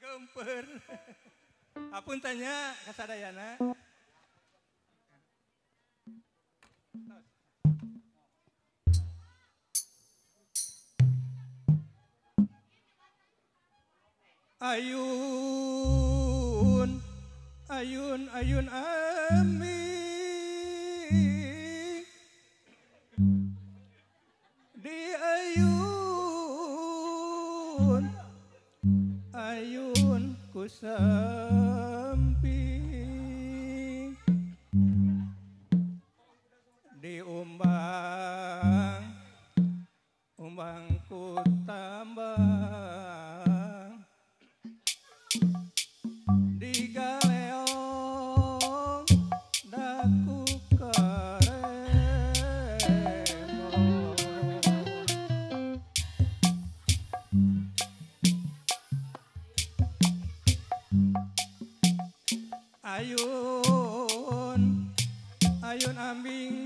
Gemper. Apun tanya kasadayana. Ayun, ayun, ayun, amin. Samping. Ayun, ayun ambing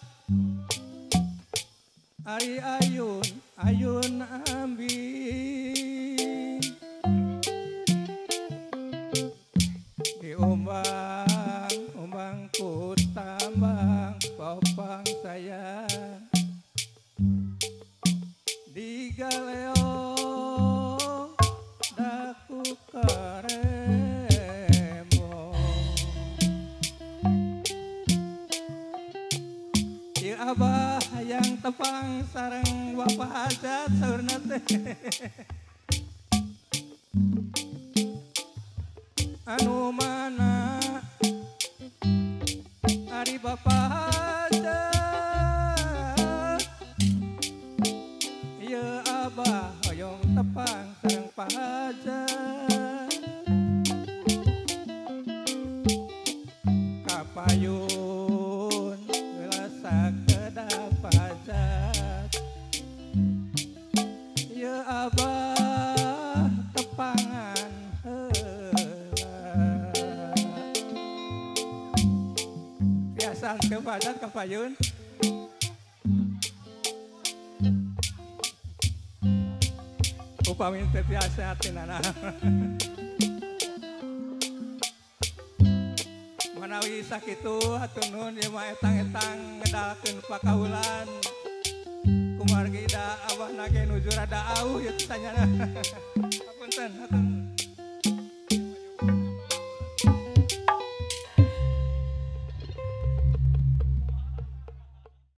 Ari ayun, ayun ambing Diombang, umbang ku tambang Popang saya. Di galeo Daku karemo. Di abang tepang sareng Bapak Asad saurna teh. Anu mana? Ari Bapak Asad Ieu Abah hoyong tepang sareng pahajat badan kapayun. Upami teh tiasa tinana. Manawi sakitu hatur nun ieu mah etang-etang ngedalkeun pakaulan. Kumargi da abah nage nuju rada auh ieu tanyana. Hapunten, hapunten.